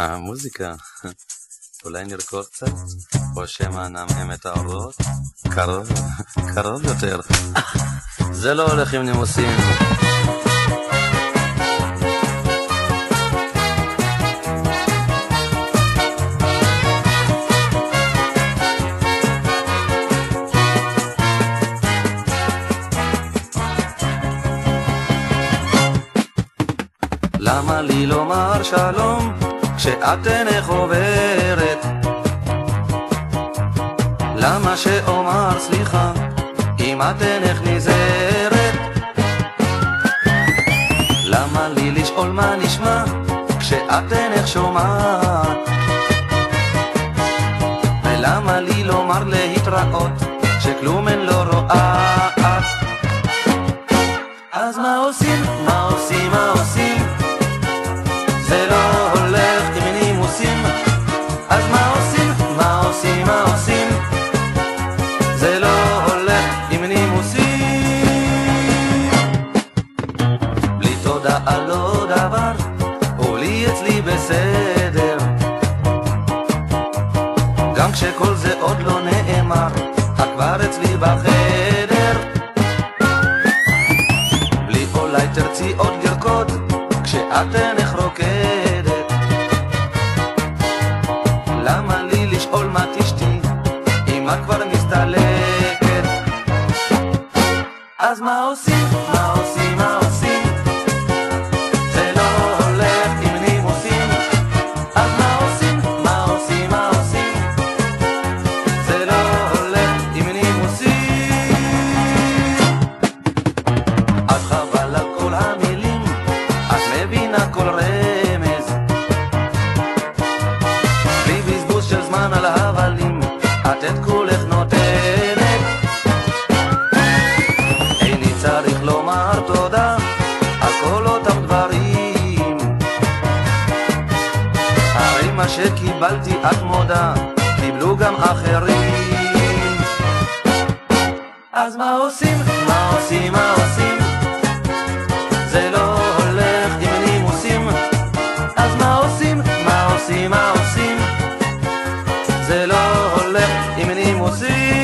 המוזיקה. אולי נרקוד קצת? או שמא נעמעם את האורות? קרוב, קרוב יותר. זה לא הולך עם נימוסים. למה לי לומר שלום כשאת אינך עוברת? למה שאומר סליחה אם את אינך נזהרת? למה לי לשאול מה נשמע כשאת אינך שומעת? ולמה לי לומר להתראות שכלום אין לא רואה תודה על לא דבר ובלי אצלי בסדר גם כשכל זה עוד לא נאמר את כבר אצלי בחדר בלי אולי תרצי עוד לרקוד כשאת אינך רוקדת למה לי לשאול מה תשתי אם את כבר מסתלקת אז? מה עושים? מבינה כל רמז. בלי בזבוז של זמן על הבלים, את את כולך נותנת. איני צריך לומר תודה על כל אותם דברים. הרי מה שקיבלתי את מודה, קיבלו גם אחרים. אז מה עושים? מה עושים? מה עושים? זה לא הולך עם נימוסים